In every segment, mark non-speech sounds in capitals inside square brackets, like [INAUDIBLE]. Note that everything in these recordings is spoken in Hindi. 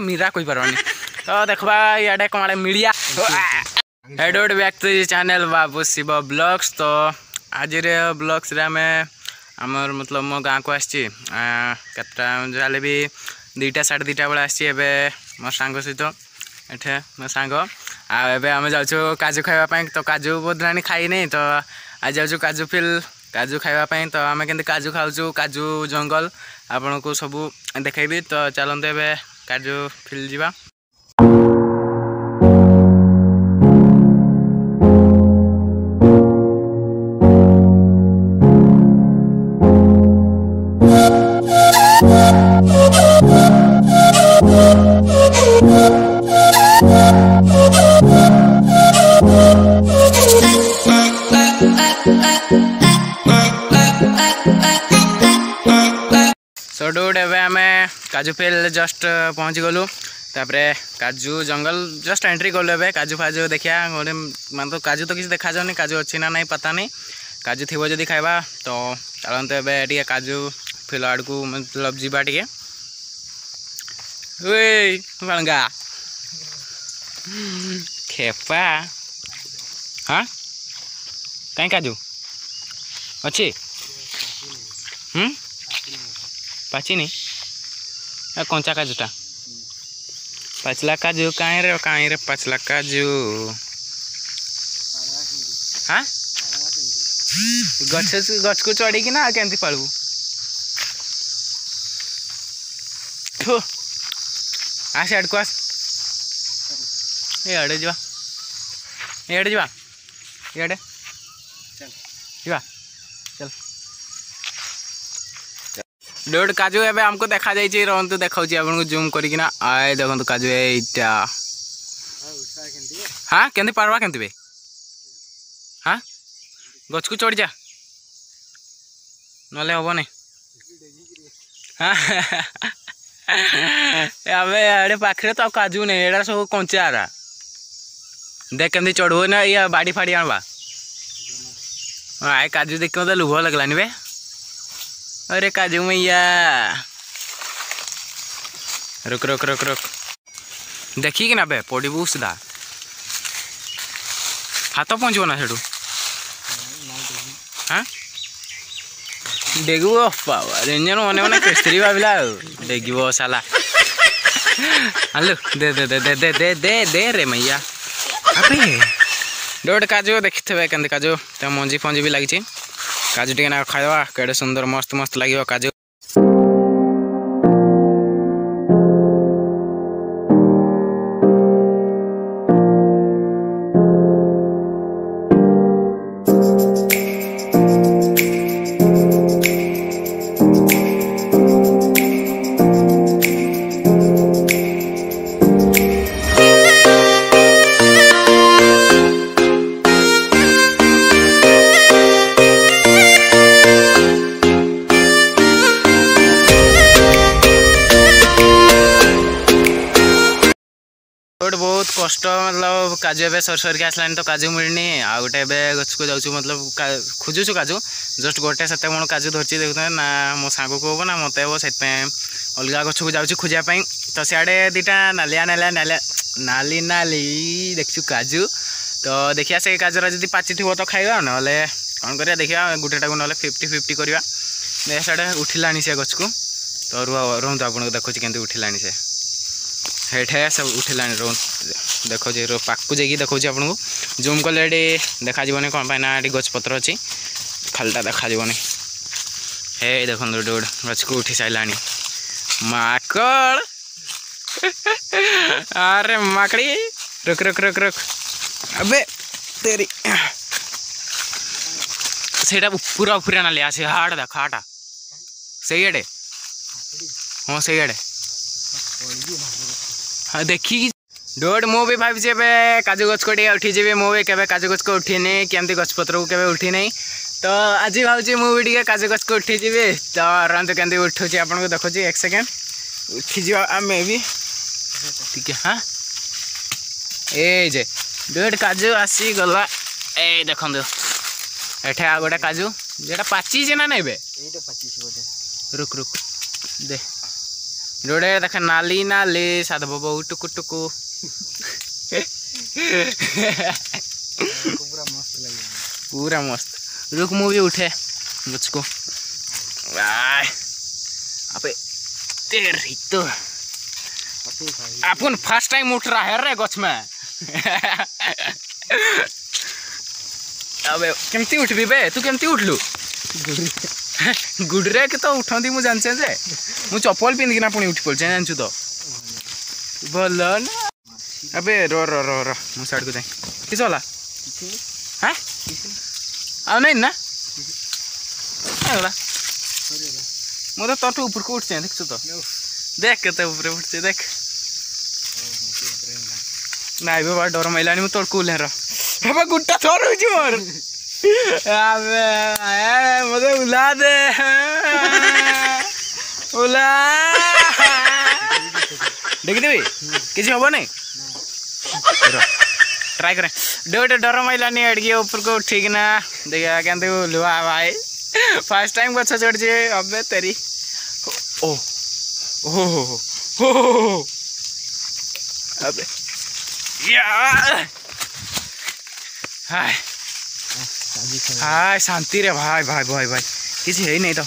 मीरा कोई परवाह तो देखवा ये कमाड़े media head odd back to channel Babu Shiv vlogs तो आज ब्लग्स आम मतलब मो गाँ को आसटा जाले भी दुईटा साढ़े दुईटा बेले आसी मो सांग सहित एठे मो सांग आम जाऊ काजू खावाप तो काजू बोधराणी खाई नहीं तो आज जाऊ काजू फिल କାଜୁ ଫିଲ୍ କାଜୁ ଖାଇବା ପାଇଁ ତ ଆମେ କେମିତି କାଜୁ ଖାଉଛୁ? କାଜୁ ଜଙ୍ଗଲ ଆପଣଙ୍କୁ ସବୁ ଦେଖେଇବି। ତ ଚାଲନ୍ତୁ ଏବେ କାଜୁ ଫିଲ୍ ଯିବା। ଆମେ କାଜୁ ଫିଲ୍ ଜଷ୍ଟ ପହଞ୍ଚି ଗଲୁ ତାପରେ କାଜୁ ଜଙ୍ଗଲ ଜଷ୍ଟ ଏଣ୍ଟ୍ରି କଲୁ ଏବେ କାଜୁ ଫାଜୁ ଦେଖିବା ଗୋଟେ ମାନେ ତ କାଜୁ ତ କିଛି ଦେଖାଯାଉନି କାଜୁ ଅଛି ନା ନାହିଁ ପତା ନାହିଁ କାଜୁ ଥିବ ଯଦି ଖାଇବା ତ ଚାଲନ୍ତୁ ଏବେ ଟିକେ କାଜୁ ଫିଲ୍ ଆଡ଼କୁ ମତଲବ ଯିବା ଟିକେ ଓଇ ବାଳଙ୍ଗା ଖେପା ହଁ କାହିଁ କାଜୁ ଅଛି कंचा काजुटा पचला काजू कहीं रे कहीं रे पचला काजू? हाँ? गछ गछ को चढ़ी ना के पलबू ठो आस आड़ को आस ये जावा ये जावा ये जावा नोट काजु एवं आमको देखा जाए रुँ देखा आपको जूम करना आए देखो काजु यहाँ हाँ के पार्बा के हाँ गच को चढ़ जा ना हम नहीं हाँ ये पाखे तो काजु नहीं सब कंचा देख के चढ़ ना ये बाड़ी फाड़ी आए काजु देख लुभ लगलानी बे अरे काजू मैया। रुक रुक रुक रुक। देखी कि ना बे पड़बू सीधा हाथ पहुँचब ना सेठू हाँ? डेगब बाबा मने मने केसरी भाविला डेगब साला। आलू, दे दे दे दे दे दे दे दे रे मैया। डोट काजू देखिथे केमती काजू तो मंजी फंजी भी लगी କାଜୁ ଟିକେ ଖାଇବା କେଡ଼େ ସୁନ୍ଦର ମସ୍ତ ମସ୍ତ ଲାଗିବ କାଜୁ। गोटे बहुत कष्ट मतलब काजु ए सर के आसलानी तो काजू मिलनी आ गए गचक जाऊँ मतलब खोजुଛୁ काजू जस्ट गोटे सेते मण काजु धरती देखते ना मो सागक हे ना मत से अलग गच को जाऊँ खोजापी तो सियाड़े दुटा नालिया नालिया नालिया नाली नाली देखु काजु तो देखिया से काजुरा जदि पाचि थो तो खाଇବା ନହେଲେ କ'ଣ କରିବା, ଦେଖିବା, ଗୋଟେଟାକୁ ନହେଲେ फिफ्टी ଫିଫ୍ଟି କରିବା। ସିଆଡ଼େ ଉଠିଲାଣି ସେ ଗଛକୁ। ତ ରୁହ, ରୁହନ୍ତୁ, ଆପଣଙ୍କୁ ଦେଖୁଛି କେମିତି ଉଠିଲାଣି ସେ। हेठे सब उठला देखा पाकु जाकि देखा आपको जूम कले देखा कौन पाई ना ये गछपतर अच्छे खालटा देखा हे देखो गोटे गोटे गच को उठी सारा माकड़ अरे माकड़ी रुक रुक रुक रुक अबे तेरी सेटा ସେଇଟା ପୁରା ପୁରା ନାଲି ଆସିବ ହାଡ଼ ଦେଖ ହାଟା हाँ सही ସେଇଆଡ଼େ। ହଁ ଦେଖିକି ଡୋଡ଼ ମୁଁ ବି ଭାବିଛି ଏବେ କାଜୁ ଗଛକୁ ଟିକେ ଉଠିଯିବି ମୁଁ ବି କେବେ କାଜୁ ଗଛକୁ ଉଠିନି କି ଏମିତି ଗଛପତ୍ରକୁ କେବେ ଉଠିନାହିଁ। ତ ଆଜି ଭାବୁଛି ମୁଁ ବି ଟିକେ କାଜୁ ଗଛକୁ ଉଠିଯିବି। ତ ରହନ୍ତୁ କେମିତି ଉଠୁଛି ଆପଣଙ୍କୁ ଦେଖୁଛି ଏକ ସେକେଣ୍ଡ। ଉଠିଯିବା ଆମେ ବି ଟିକେ ହଁ। ଏ ଯେ ଡୋଡ଼ କାଜୁ ଆସିଗଲା। ଏ ଦେଖନ୍ତୁ ଏଠି ଆଉ ଗୋଟେ କାଜୁ ଯେଉଁଟା ପାଚିଛି ନା ନେବେ ରୁକ୍ ରୁକ୍। ଦେ। रुक देख नाली नाली साधव बहु टुकु टुकु पूरा मस्त लगे पूरा मस्त रुक भी उठे मुझको अबे तेरी तो अपन फ़र्स्ट टाइम उठ रहा है रे गछ में अबे केमती उठबी बे तू केमती उठलु [LAUGHS] ଗୁଡ଼ରେ କେତେ ଉଠନ୍ତି ମୁଁ ଜାଣିଛେ ଯେ। ମୁଁ ଚପଲ ପିନ୍ଧିକିନା ପୁଣି ଉଠି ପଡ଼ୁଛେ ଜାଣିଛୁ ତ? ଭଲ ନା? ଏବେ ର ର ର ର ମୁଁ ସାଡ଼କୁ ଯାଏ। କିସ ହେଲା? ହଁ? ଆଉ ନାଇଁ ନା? ହେଇଗଲା ମୁଁ ତ ତୋଠୁ ଉପରକୁ ଉଠୁଛେ ଦେଖିଛୁ ତ? ଦେଖ କେତେ ଉପରେ ଉଠୁଛେ ଦେଖ। ନାଇଁ ବାବା ଡର ମାଇଲାଣି ମୁଁ ତୋଳକୁ ଓହ୍ଲେର ହେବା ଗୁଟା ଥରୁଛି ମୋର। ଆମେ दे ওলা দেখি किसी हम नहीं? ट्राई करें। डोट डर महिला नहीं अड़गी ऊपर को ठीक ना। देखिए कहते लुआ भाई। फ़र्स्ट टाइम गछ चढ़ जे अबे तेरी। ओ हो हो अबे, या। हाय। हाय, शांति रे भाई भाई भाई भाई। কিছু হেৰি নাই তো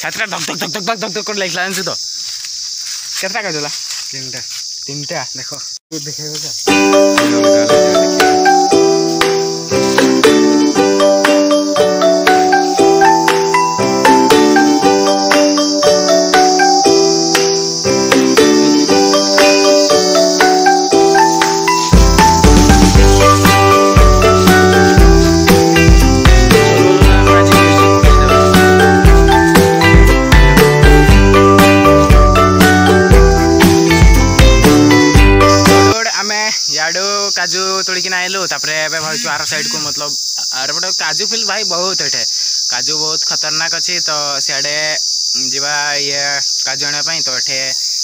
চাৰিটা ধক ধক ধক ধক ধক ধক ধক কৰি লাগিছিলা জানিছো তো কেইটা কাজ ওলা তিনিটা তিনিটা দেখ ତାପରେ ଏବେ ଭାବୁଛୁ ଆର ସାଇଡ଼କୁ ମତଲବ ଆର ପଟେ କାଜୁ ଫିଲ୍ ଭାଇ ବହୁତ ଏଠେ। କାଜୁ ବହୁତ ଖତରନାକ ଅଛି ତ ସିଆଡ଼େ ଯିବା ଇଏ କାଜୁ ଆଣିବା ପାଇଁ ତ ଏଠେ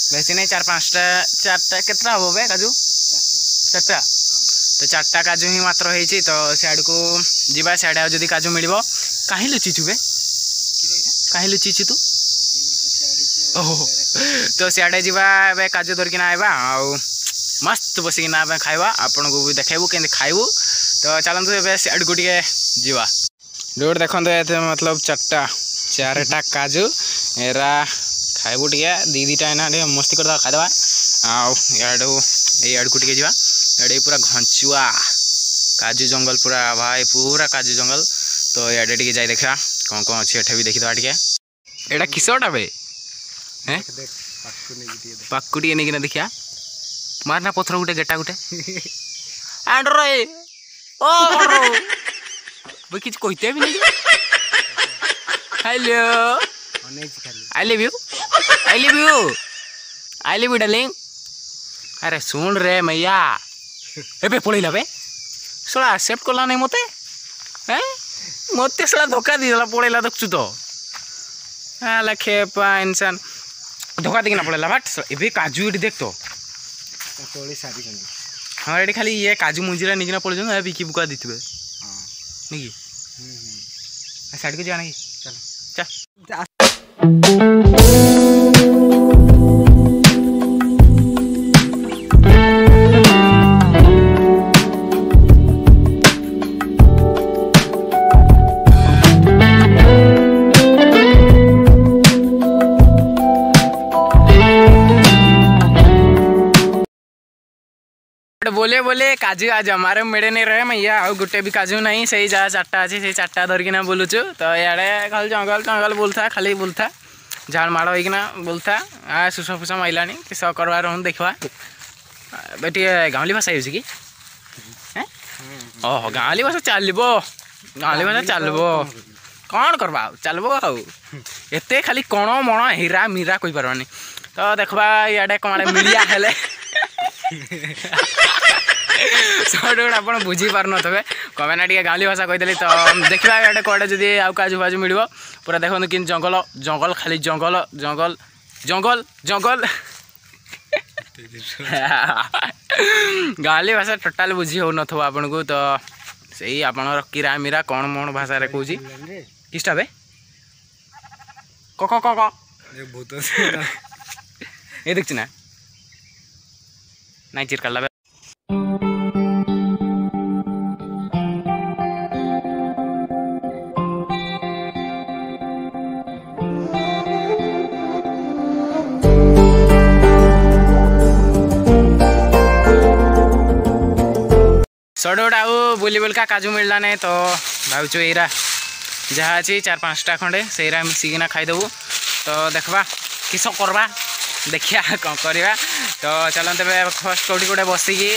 ବେଶୀ ନାହିଁ ଚାରି ପାଞ୍ଚଟା ଚାରିଟା କେତେଟା ହବ ବେ କାଜୁ? ଚାରିଟା। ତ ଚାରିଟା କାଜୁ ହିଁ ମାତ୍ର ହେଇଛି ତ ସିଆଡ଼କୁ ଯିବା ସିଆଡ଼େ ଆଉ ଯଦି କାଜୁ ମିଳିବ କାହିଁ ଲୁଚିଛୁ ବେ? କାହିଁ ଲୁଚିଛୁ ତୁ? ଓହୋ। ତ ସିଆଡ଼େ ଯିବା ଏବେ କାଜୁ ଧରିକିନା ଆଇବା ଆଉ ମସ୍ତ ବସିକିନା ଆମେ ଖାଇବା ଆପଣଙ୍କୁ ବି ଦେଖେଇବୁ କେମିତି ଖାଇବୁ। ତ ଚାଲନ୍ତୁ ଏବେ ସିଆଡ଼କୁ ଟିକେ ଯିବା ରୋଡ଼ ଦେଖନ୍ତୁ ଏତେ ମତଲବ ଚାରିଟା ଚାରିଟା କାଜୁ ଏରା ଖାଇବୁ ଟିକେ ଦୁଇ ଦୁଇଟା ଏନା ଟିକେ ମସ୍ତି କରିଦେବା ଖାଇଦେବା ଆଉ ଇଆଡ଼ୁ ଏଇ ଆଡ଼କୁ ଟିକେ ଯିବା ଇଆଡ଼େ ପୁରା ଘଞ୍ଚୁଆ କାଜୁ ଜଙ୍ଗଲ ପୁରା ଭାଇ ପୁରା କାଜୁ ଜଙ୍ଗଲ ତ ଇଆଡ଼େ ଟିକେ ଯାଇ ଦେଖିବା କ'ଣ କ'ଣ ଅଛି ଏଠି ବି ଦେଖିଦେବା ଟିକେ ଏଇଟା କିସଟା ବେ ହେଁ ଦେଖ ପାଖକୁ ନେଇକି ଟିକେ ଦେଖ ପାକୁ ଟିକେ ନେଇକିନା ଦେଖିବା ମାରନା ପଥର ଗୋଟେ ଗେଟା ଗୋଟେ ଆଣ୍ଡ୍ର ଓ ମୁଁ କିଛି କହିତେ ବି ନାହିଁ ହ୍ୟାଲୋ ଅନେଇଛି ଖାଲି I love you I love you I love you darling ଆରେ ଶୁଣ ରେ ମૈୟା ଏବେ ପଳେଇଲା ବେ ଶଳା ଆକ୍ସେପ୍ଟ କଲା ନାହିଁ ମୋତେ ହେଁ ମୋତେ ଶଳା ଧୋକା ଦେଇଦେଲା ପଳେଇଲା ଦେଖୁଛୁ ତ ହେଲା ଖେପା ଇନସାନ ଧୋକା ଦେଇକିନା ପଳେଇଲା ବାଟ୍ ଏବେ କାଜୁ ଏଠି ଦେଖ ତ ତୋଳି ସାରିଛନ୍ତି ହଁ ଏଠି ଖାଲି ଇଏ କାଜୁ ମଞ୍ଜିରା ନେଇକିନା ପଳେଇଛନ୍ତି ଏ ବିକି ବୁକା ଦେଇଥିବେ ହଁ ନାଇଁ କି ହୁଁ ହୁଁ ସାଇଡ଼କୁ ଯିବା ନାଇଁ ଚାଲ ଚାଲ आज आज हमारे मेड़े नहीं रहे मैं आ गोटे भी काजू ना से जहाँ चार्टा अच्छे से चार्टा धरिकिना बुलू तो इे खाली जंगल जंगल बुलता खाली बुलता झाड़माड़ होना बुलता। आ सुस फुस मिला किस कर देखा गाँवली भाषा है कि? हम्म। ओह गाँवली भाषा चलब। गाँवली भाषा चलब। कौन करवा चलो आत खाली कण मण हीरा मीरा कही पार्वानी तो देखवा इे कमाड़े मीडिया ସର୍ଟ ଗୋଟେ ଆପଣ ବୁଝିପାରୁନଥିବେ କମେ ନା ଟିକେ ଗାଉଁଲି ଭାଷା କହିଦେଲି ତ ଦେଖିବା ଇଆଡ଼େ କୁଆଡ଼େ ଯଦି ଆଉ କାଜୁ ଫାଜୁ ମିଳିବ ପୁରା ଦେଖନ୍ତୁ କିନ୍ତୁ ଜଙ୍ଗଲ ଜଙ୍ଗଲ ଖାଲି ଜଙ୍ଗଲ ଜଙ୍ଗଲ ଜଙ୍ଗଲ ଜଙ୍ଗଲ ଗାଉଁଲି ଭାଷା ଟୋଟାଲ ବୁଝି ହେଉନଥିବ ଆପଣଙ୍କୁ ତ ସେଇ ଆପଣଙ୍କର କିରା ମିରା କ'ଣ କ'ଣ ଭାଷାରେ କହୁଛି ରେ କିଛଟା ବେ କ କ କ କ ଏ ଭୂତ ଏ ଦେଖୁଛୁ ନା ନାଇଁ ଚିର କାଢ଼ିଲା ବେ ସଡ଼ୁ ଗୋଟେ ଆଉ ବୁଲି ବୁଲିକା କାଜୁ ମିଳିଲା ନାହିଁ ତ ଭାବୁଛୁ ଏଇରା ଯାହା ଅଛି ଚାରି ପାଞ୍ଚଟା ଖଣ୍ଡେ ସେଇରା ମିଶିକିନା ଖାଇଦେବୁ। ତ ଦେଖିବା କିସ କରବା ଦେଖିବା କ'ଣ କରିବା। ତ ଚାଲନ୍ତୁ ଏବେ ଫାର୍ଷ୍ଟ କେଉଁଠି ଗୋଟେ ବସିକି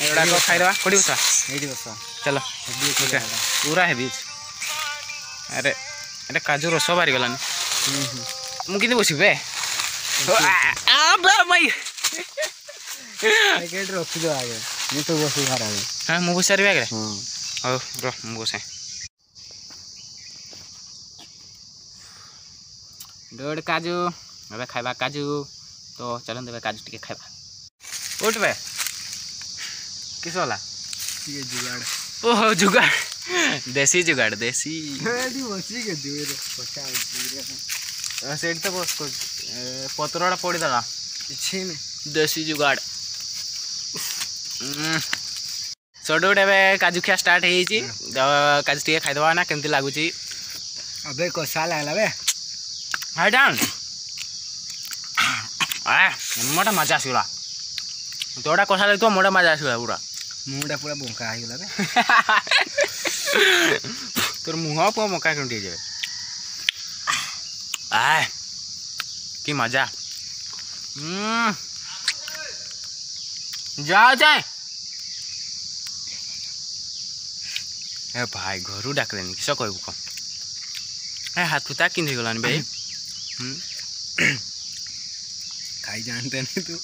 ଏଗୁଡ଼ାକ ଖାଇଦେବା। କେଉଁଠି ବସିବା? ଏଇଠି ବସ ଚାଲ। ହେବି ଅଛି ଓକେ। ଜାଗାଟା। ପୁରା ହେଭି ଅଛି ଆରେ ଏରେ କାଜୁ ରସ ବାହାରିଗଲାନି ହୁଁ ହୁଁ। ମୁଁ କେମିତି ବସିବି ବେ? ଆ, ବେ, ମାଇ। ସାଇକେଲରେ ରଖିଦେବା ଆଗେ। ମୁଁ ତ ବସି ಹಾಂ ಮುಗಿಸ್ಯಾರಿ ಬ್ಯಾಗ್ರೆ ಹೌದು ಬ್ರೋ ಮುಗಿಸೆ દોડ કાજુ હવે ખાવા કાજુ ये जुगाड़। जुगाड़। देसी जुगाड़ देसी। के दूर तो बस पड़ी दला इच्छे देसी जुगाड़। ସୋ ଡୁଟ୍ ଏବେ କାଜୁ ଖିଆ ଷ୍ଟାର୍ଟ ହେଇଯାଇଛି ତ କାଜୁ ଟିକେ ଖାଇଦେବା ନା କେମିତି ଲାଗୁଛି? ଏବେ କଷା ଲାଗିଲା ବେ। ଖାଇଟା ଏ ମୋଟା ମଜା ଆସିଗଲା। ତୋଟା କଷା ଲାଗିଥିବ ମୋଟା ମଜା ଆସିଗଲା ପୁରା। ମୁହଁଟା ପୁରା ବଙ୍କା ହେଇଗଲା ବେ। ତୋର ମୁହଁ ପୁଅ ବଙ୍କା କେମିତି ହେଇଯିବେ। ଏ କି ମଜା। ଯାଉଛି ए भाई घर डाकले कि कह ए हाथ पुता कि भाई खाई जानते नहीं तू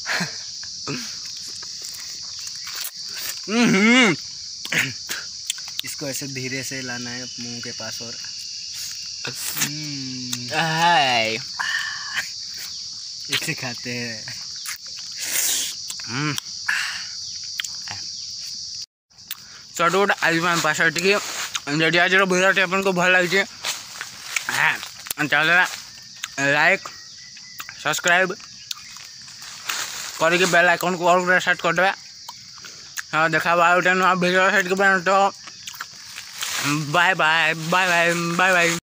इसको ऐसे धीरे से लाना है मुंह के पास और हाय इसे खाते हैं 嗯。Mm. चटपट आज पास जी आज भिडी आपको भल लगे हाँ चल लाइक सब्सक्राइब करके बेल आकन को अलग सेट करदे हाँ देखा गोटे नुआ भिड सेट कर bye bye bye bye bye bye